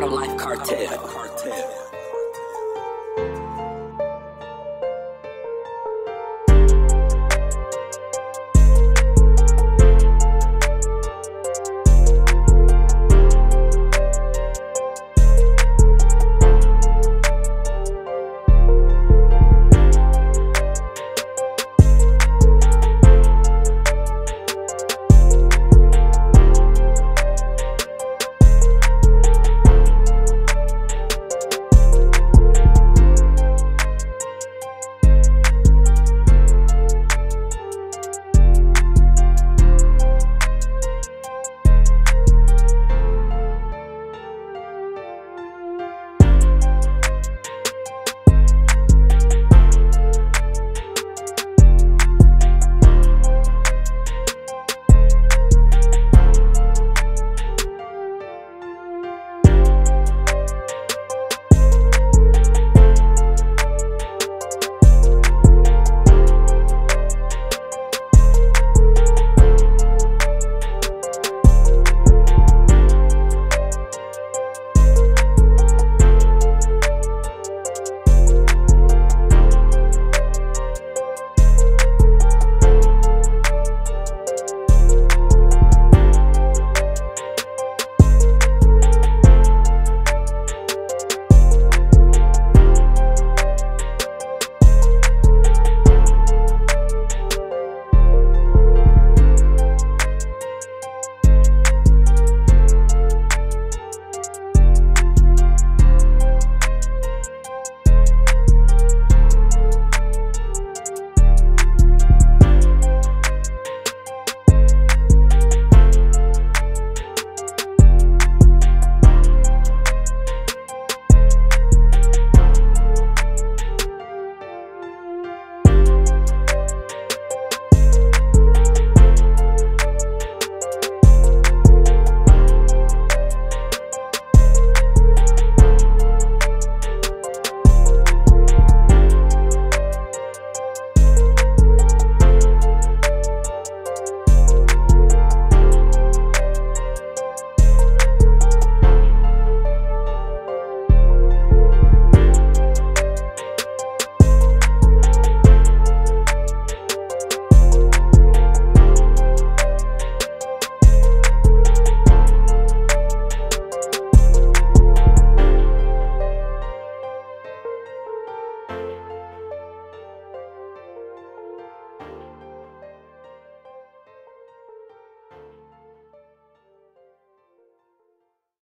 Bottom Life Cartel.